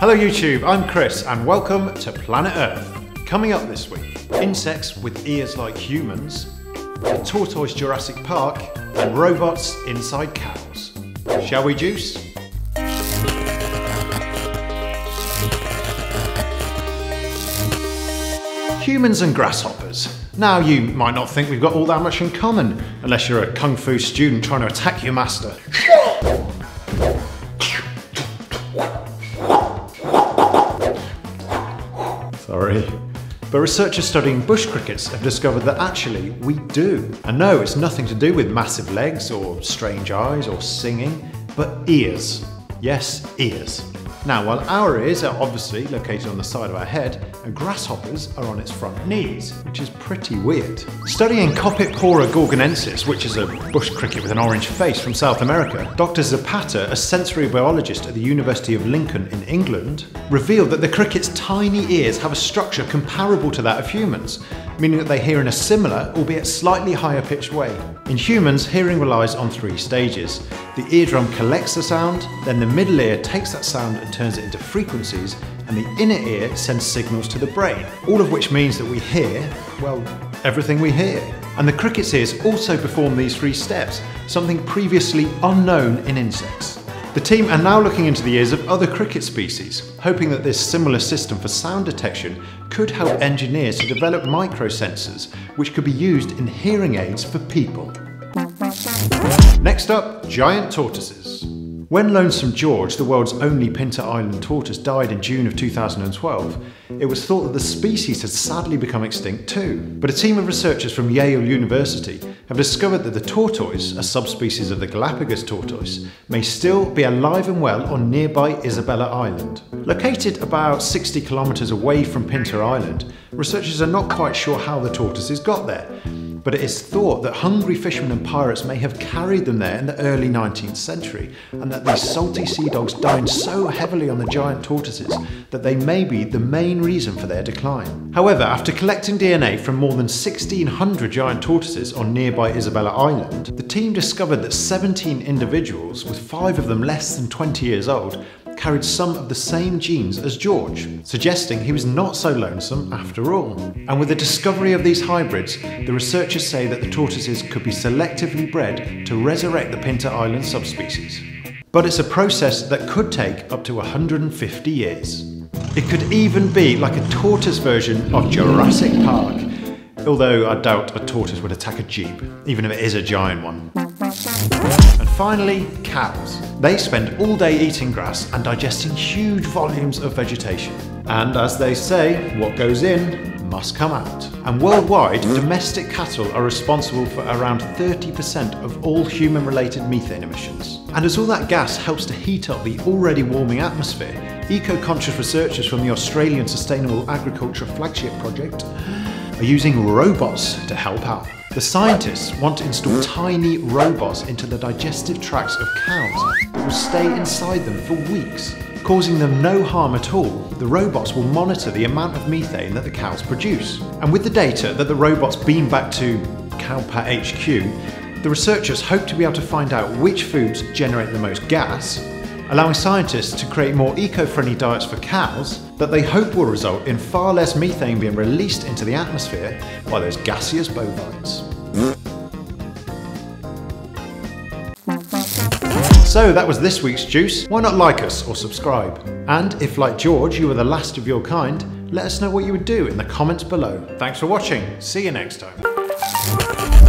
Hello YouTube, I'm Chris and welcome to Planet Earth. Coming up this week, insects with ears like humans, a tortoise Jurassic Park, and robots inside cows. Shall we juice? Humans and grasshoppers. Now you might not think we've got all that much in common, unless you're a kung fu student trying to attack your master. Sorry. But researchers studying bush crickets have discovered that actually we do. And no, it's nothing to do with massive legs or strange eyes or singing, but ears. Yes, ears. Now, while our ears are obviously located on the side of our head, a grasshopper's are on its front knees, which is pretty weird. Studying Copiphora gorgonensis, which is a bush cricket with an orange face from South America, Dr. Zapata, a sensory biologist at the University of Lincoln in England, revealed that the cricket's tiny ears have a structure comparable to that of humans, meaning that they hear in a similar, albeit slightly higher pitched way. In humans, hearing relies on three stages. The eardrum collects the sound, then the middle ear takes that sound and turns it into frequencies, and the inner ear sends signals to the brain, all of which means that we hear, well, everything we hear. And the cricket's ears also perform these three steps, something previously unknown in insects. The team are now looking into the ears of other cricket species, hoping that this similar system for sound detection could help engineers to develop microsensors which could be used in hearing aids for people. Next up, giant tortoises. When Lonesome George, the world's only Pinta Island tortoise, died in June of 2012, it was thought that the species had sadly become extinct too. But a team of researchers from Yale University have discovered that the tortoise, a subspecies of the Galapagos tortoise, may still be alive and well on nearby Isabella Island. Located about 60 kilometres away from Pinta Island, researchers are not quite sure how the tortoises got there, but it is thought that hungry fishermen and pirates may have carried them there in the early 19th century, and that these salty sea dogs dined so heavily on the giant tortoises that they may be the main reason for their decline. However, after collecting DNA from more than 1,600 giant tortoises on nearby Isabella Island, the team discovered that 17 individuals, with five of them less than 20 years old, carried some of the same genes as George, suggesting he was not so lonesome after all. And with the discovery of these hybrids, the researchers say that the tortoises could be selectively bred to resurrect the Pinta Island subspecies. But it's a process that could take up to 150 years. It could even be like a tortoise version of Jurassic Park, although I doubt a tortoise would attack a jeep, even if it is a giant one. Finally, cows. They spend all day eating grass and digesting huge volumes of vegetation. And as they say, what goes in must come out. And worldwide, domestic cattle are responsible for around 30% of all human related methane emissions. And as all that gas helps to heat up the already warming atmosphere, eco conscious researchers from the Australian Sustainable Agriculture Flagship Project are using robots to help out. The scientists want to install tiny robots into the digestive tracts of cows that will stay inside them for weeks. Causing them no harm at all, the robots will monitor the amount of methane that the cows produce. And with the data that the robots beam back to Cowpat HQ, the researchers hope to be able to find out which foods generate the most gas, allowing scientists to create more eco-friendly diets for cows that they hope will result in far less methane being released into the atmosphere by those gaseous bovines. So that was this week's juice. Why not like us or subscribe? And if like George you were the last of your kind, let us know what you would do in the comments below. Thanks for watching. See you next time.